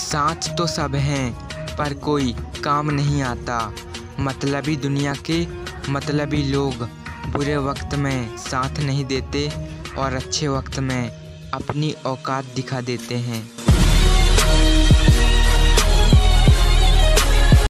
साथ तो सब हैं, पर कोई काम नहीं आता। मतलबी दुनिया के मतलबी लोग बुरे वक्त में साथ नहीं देते और अच्छे वक्त में अपनी औकात दिखा देते हैं।